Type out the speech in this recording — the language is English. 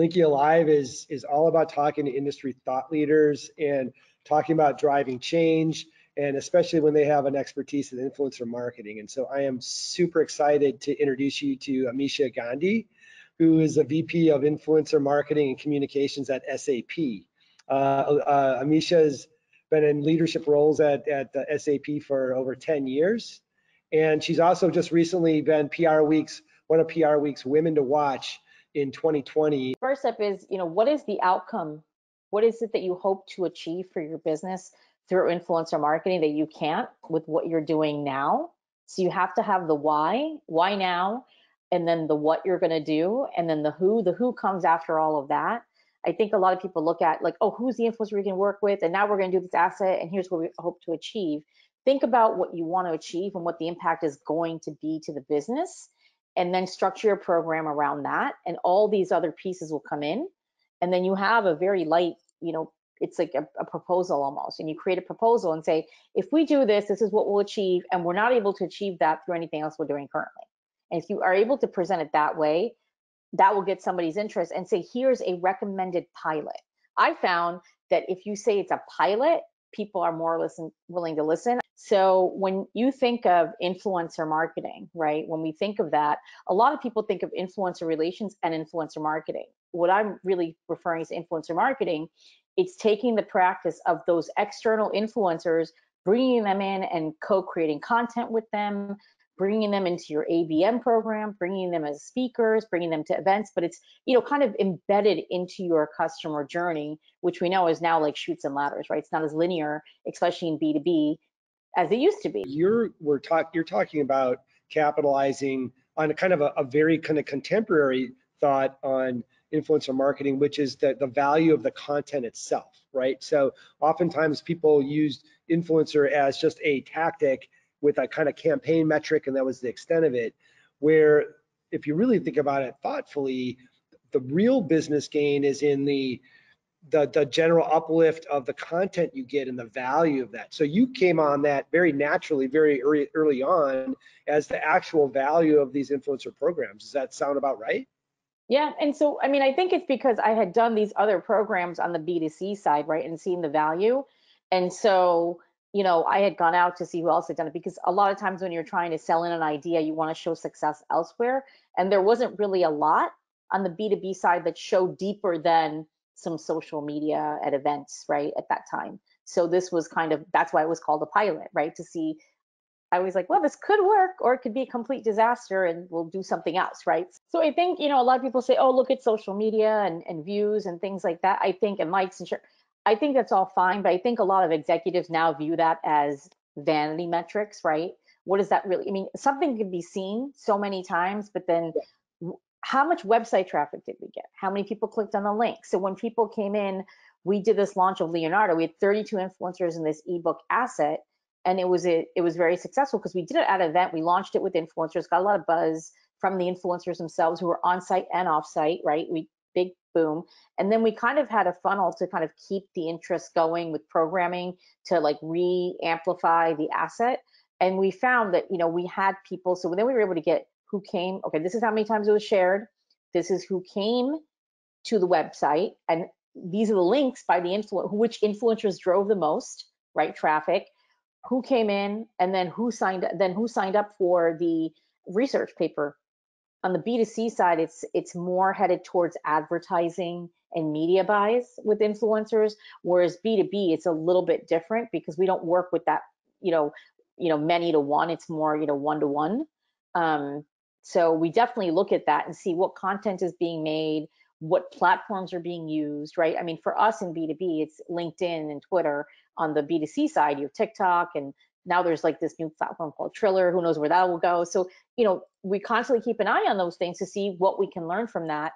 Linqia Live is is all about talking to industry thought leaders and talking about driving change, and especially when they have an expertise in influencer marketing. And so I am super excited to introduce you to Amisha Gandhi, who is a VP of Influencer Marketing and Communications at SAP. Uh, uh, Amisha has been in leadership roles at, at SAP for over 10 years. And she's also just recently been PR Week's, one of PR Week's Women to Watch in 2020. First step is, you know, what is the outcome? What is it that you hope to achieve for your business through influencer marketing that you can't with what you're doing now? So you have to have the why, why now, and then the what you're going to do, and then the who. The who comes after all of that. I think a lot of people look at like, oh, who's the influencer we can work with, and now we're going to do this asset, and here's what we hope to achieve. Think about what you want to achieve and what the impact is going to be to the business, and then structure your program around that, and all these other pieces will come in, and then you have a very light, you know, it's like a, a proposal almost, and you create a proposal and say, if we do this, this is what we'll achieve, and we're not able to achieve that through anything else we're doing currently. And if you are able to present it that way, that will get somebody's interest and say, here's a recommended pilot. I found that if you say it's a pilot, people are more listen, willing to listen. So when you think of influencer marketing, right, when we think of that, a lot of people think of influencer relations and influencer marketing. What I'm really referring to influencer marketing, it's taking the practice of those external influencers, bringing them in and co-creating content with them, bringing them into your ABM program, bringing them as speakers, bringing them to events, but it's, you know, kind of embedded into your customer journey, which we know is now like Chutes and Ladders, right? It's not as linear, especially in B2B as it used to be. You're, we're talk, you're talking about capitalizing on a kind of a, a very kind of contemporary thought on influencer marketing, which is the, the value of the content itself, right? So oftentimes people use influencer as just a tactic with a kind of campaign metric, and that was the extent of it. Where if you really think about it thoughtfully, the real business gain is in the the, the general uplift of the content you get and the value of that. So you came on that very naturally, very early, early on as the actual value of these influencer programs. Does that sound about right? Yeah, and so I mean, I think it's because I had done these other programs on the B2C side, right, and seen the value. And so you know, I had gone out to see who else had done it because a lot of times when you're trying to sell in an idea, you want to show success elsewhere. And there wasn't really a lot on the B2B side that showed deeper than some social media at events, right, at that time. So this was kind of, that's why it was called a pilot, right, to see. I was like, well, this could work or it could be a complete disaster and we'll do something else, right? So I think, you know, a lot of people say, oh, look at social media and, and views and things like that. I think, and likes and share I think that's all fine, but I think a lot of executives now view that as vanity metrics, right? What does that really? I mean, something can be seen so many times, but then how much website traffic did we get? How many people clicked on the link? So when people came in, we did this launch of Leonardo. We had 32 influencers in this ebook asset, and it was it, it was very successful because we did it at an event. We launched it with influencers, got a lot of buzz from the influencers themselves who were on site and off site, right? We big boom. And then we kind of had a funnel to kind of keep the interest going with programming to like re-amplify the asset. And we found that, you know, we had people, so then we were able to get who came, okay, this is how many times it was shared. This is who came to the website. And these are the links by the influ which influencers drove the most, right? Traffic, who came in, and then who signed, then who signed up for the research paper on the B2C side, it's it's more headed towards advertising and media buys with influencers, whereas B2B it's a little bit different because we don't work with that, you know, you know, many to one. It's more, you know, one to one. Um, so we definitely look at that and see what content is being made, what platforms are being used, right? I mean, for us in B2B, it's LinkedIn and Twitter. On the B2C side, you have TikTok and now there's like this new platform called Triller. Who knows where that will go? So, you know, we constantly keep an eye on those things to see what we can learn from that.